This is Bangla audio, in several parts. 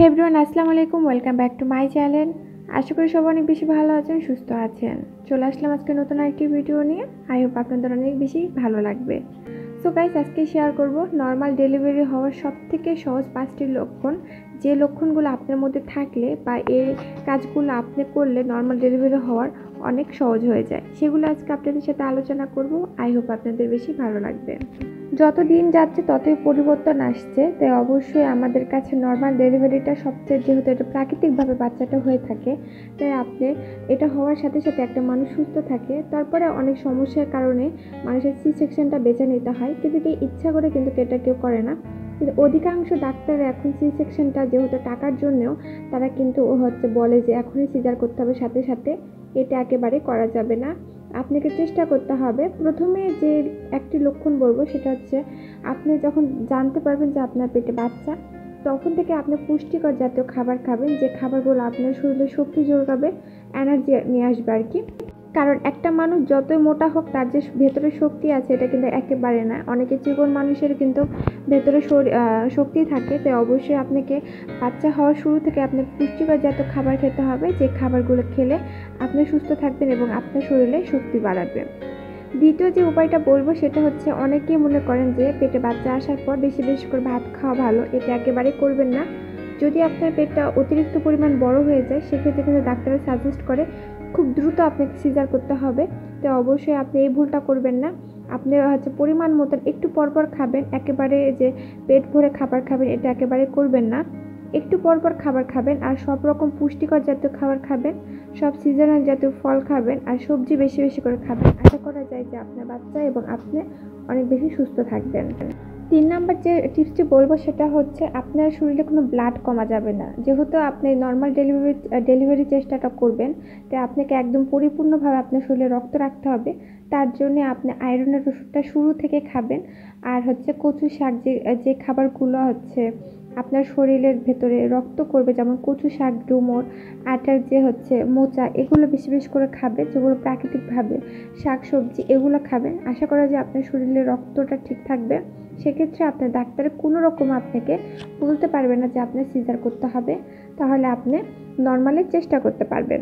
হেভরিওয়ান আসসালামু আলাইকুম welcome back to my channel আশা করি সবাই অনেক বেশি ভালো আছেন, সুস্থ আছেন। চলে আসলাম আজকে নতুন একটি ভিডিও নিয়ে। আই হোপ আপনাদের অনেক বেশি ভালো লাগবে। সো গাইস আজকে শেয়ার করব নর্মাল ডেলিভারি হওয়ার সব থেকে সহজ পাঁচটি লক্ষণ। যে লক্ষণগুলো আপনার মধ্যে থাকলে বা এই কাজগুলো আপনি করলে নর্মাল ডেলিভারি হওয়ার অনেক সহজ হয়ে যায়। সেগুলো আজকে আপনাদের সাথে আলোচনা করব। আই হোপ আপনাদের বেশি ভালো লাগবে। যত দিন যাচ্ছে ততই পরিবর্তন আসছে, তাই অবশ্যই আমাদের কাছে নর্মাল ডেলিভারিটা সবচেয়ে যেহেতু এটা প্রাকৃতিকভাবে বাচ্চাটা হয়ে থাকে, তাই আপনি এটা হওয়ার সাথে সাথে একটা মানুষ সুস্থ থাকে। তারপরে অনেক সমস্যার কারণে মানুষের সি সেকশনটা বেছে নিতে হয়, কিন্তু কি ইচ্ছা করে কিন্তু এটা কেউ করে না। কিন্তু অধিকাংশ ডাক্তার এখন সি সেকশনটা যেহেতু টাকার জন্যও, তারা কিন্তু হচ্ছে বলে যে এখনই সিজার করতে হবে সাথে সাথে, এটা একেবারে করা যাবে না। আপনাকে চেষ্টা করতে হবে। প্রথমে যে একটি লক্ষণ বলব সেটা হচ্ছে, আপনি যখন জানতে পারবেন যে আপনার পেটে বাচ্চা, তখন থেকে আপনি পুষ্টিকর জাতীয় খাবার খাবেন। যে খাবারগুলো আপনার শরীরে শক্তি জোগাবে এনার্জি নিয়ে আসবে আর কি। কারণ একটা মানুষ যতই মোটা হোক, তার যে ভেতরে শক্তি আছে, এটা কিন্তু একেবারে না। অনেকে চিকন মানুষের কিন্তু ভেতরে শক্তি থাকে, তাই অবশ্যই আপনাকে বাচ্চা হওয়ার শুরু থেকে আপনি পুষ্টিকর জাতীয় খাবার খেতে হবে, যে খাবারগুলো খেলে আপনি সুস্থ থাকবেন এবং আপনার শরীরে শক্তি বাড়াবে। দ্বিতীয় যে উপায়টা বলব, সেটা হচ্ছে অনেকেই মনে করেন যে পেটে বাচ্চা আসার পর বেশি বেশি করে ভাত খাওয়া ভালো, এটা একেবারে করবেন না। যদি আপনার পেটটা অতিরিক্ত পরিমাণ বড় হয়ে যায়, সেক্ষেত্রে কিন্তু ডাক্তার সাজেস্ট করে খুব দ্রুত আপনাকে সিজার করতে হবে। তো অবশ্যই আপনি এই ভুলটা করবেন না। আপনি হচ্ছে পরিমাণ মতন একটু পরপর খাবেন। একেবারে যে পেট ভরে খাবার খাবেন, এটা একেবারে করবেন না। একটু পরপর খাবার খাবেন আর সব রকম পুষ্টিকর জাতীয় খাবার খাবেন। সব সিজনাল জাতীয় ফল খাবেন আর সবজি বেশি বেশি করে খাবেন। আশা করা যায় যে আপনার বাচ্চা এবং আপনি অনেক বেশি সুস্থ থাকবেন। তিন নাম্বার যে টিপসটি বলব সেটা হচ্ছে আপনার শরীরে কোনো ব্লাড কমা যাবে না। যেহেতু আপনি নর্মাল ডেলিভারি ডেলিভারি চেষ্টাটা করবেন তাই আপনাকে একদম পরিপূর্ণভাবে আপনার শরীরে রক্ত রাখতে হবে। তার জন্য আপনি আয়রনের ওষুধটা শুরু থেকে খাবেন। আর হচ্ছে কচু শাক যে যে খাবারগুলো হচ্ছে আপনার শরীরের ভেতরে রক্ত করবে, যেমন কচু শাক, ডুমর, আটার যে হচ্ছে মোচা, এগুলো বেশি বেশি করে খাবে, যেগুলো প্রাকৃতিকভাবে শাক সবজি এগুলো খাবেন আশা করা যায় আপনার শরীরে রক্তটা ঠিক থাকবে। সেক্ষেত্রে আপনার ডাক্তার কোনো রকম আপনাকে বলতে পারবে না যে আপনার সিজার করতে হবে। তাহলে আপনি নর্মালি চেষ্টা করতে পারবেন।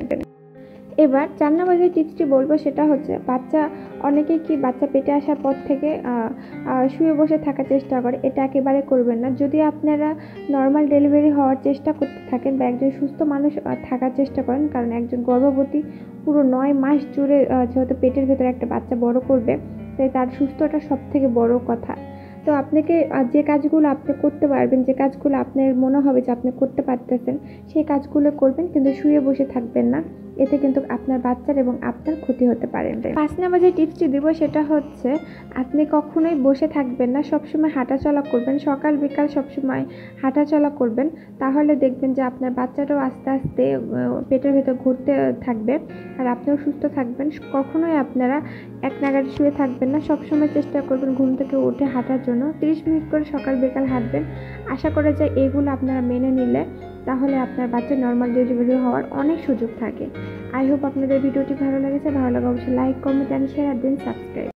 এবার চার নম্বর টিপসটি বলব সেটা হচ্ছে, বাচ্চা অনেকে কি বাচ্চা পেটে আসার পর থেকে শুয়ে বসে থাকার চেষ্টা করে, এটা একেবারে করবেন না। যদি আপনারা নর্মাল ডেলিভারি হওয়ার চেষ্টা করতে থাকেন বা একজন সুস্থ মানুষ থাকার চেষ্টা করেন, কারণ একজন গর্ভবতী, পুরো নয় মাস জুড়ে যেহেতু পেটের ভেতরে একটা বাচ্চা বড় করবে, তাই তার সুস্থটা সব থেকে বড় কথা। তো আপনাকে যে কাজগুলো আপনি করতে পারবেন, যে কাজগুলো আপনার মনে হবে যে আপনি করতে পারতেছেন, সেই কাজগুলো করবেন, কিন্তু শুয়ে বসে থাকবেন না। এতে কিন্তু আপনার বাচ্চার এবং আপনার ক্ষতি হতে পারে। পাঁচ নাম্বার যে টিপসটি দিব, সেটা হচ্ছে আপনি কখনোই বসে থাকবেন না, সবসময় হাঁটাচলা করবেন। সকাল, বিকাল সবসময় হাঁটাচলা করবেন, তাহলে দেখবেন যে আপনার বাচ্চাটাও আস্তে আস্তে পেটের ভেতর ঘুরতে থাকবে আর আপনিও সুস্থ থাকবেন। কখনোই আপনারা এক নাগাড়ে শুয়ে থাকবেন না, সবসময় চেষ্টা করবেন ঘুম থেকে উঠে হাঁটার জন্য। তিরিশ মিনিট করে সকাল বিকাল হাঁটবেন। আশা করা যায় এগুলো আপনারা মেনে নিলে তাহলে আপনার বাচ্চা নর্মাল ডেলিভারি হওয়ার অনেক সুযোগ থাকে। আই হোপ আপনাদের ভিডিওটি ভালো লেগেছে। ভালো লাগা অবশ্যই লাইক কমেন্ট অ্যান্ড শেয়ার দিন সাবস্ক্রাইব